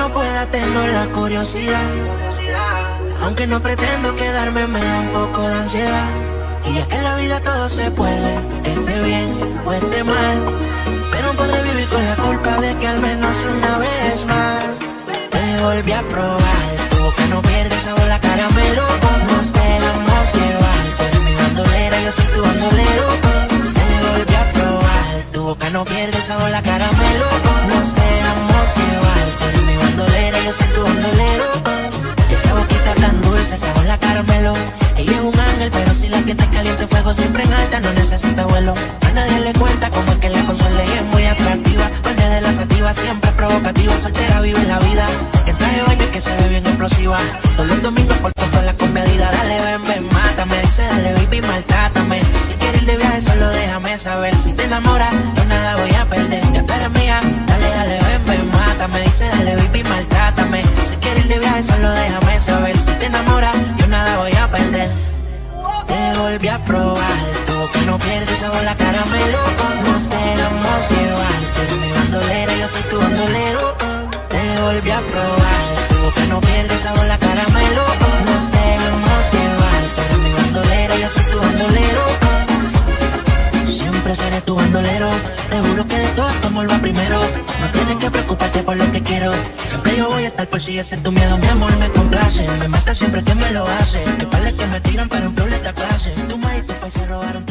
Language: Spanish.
no pueda tengo la curiosidad. Aunque no pretendo quedarme, me da un poco de ansiedad. Y es que en la vida todo se puede, esté bien o esté mal. Pero podré vivir con la culpa de que al menos una vez más te volví a probar. Tu boca no pierde sabor la caramelo. Nos dejamos llevar. Tú mi bandolera, yo soy tu bandolero. Te volví a probar. Tu boca no pierde sabor la caramelo. Fuego siempre en alta, no necesita vuelo. A nadie le cuenta cómo es que la consuela es muy atractiva. Parte de la sativa, siempre provocativa, soltera vive la vida. Que traje baño y que se ve bien explosiva. Todos los domingos por todas las comedidas, dale ven, ven, mátame. Dice dale baby, maltrátame. Si quieres ir de viaje, solo déjame saber. Si te enamoras, volví a probar, que no pierdes sabor la caramelo. Nos dejamos llevar, tú mi bandolera, yo soy tu bandolero. Te volví a probar, tú que no pierdes sabor la caramelo. Siempre seré tu bandolero, te juro que de todas como va primero. No tienes que preocuparte por lo que quiero. Siempre yo voy a estar por si ese es tu miedo, mi amor me complace. Me mata siempre que me lo hace. Que vale que me tiran, pero en esta clase. Tu madre y tu país se robaron.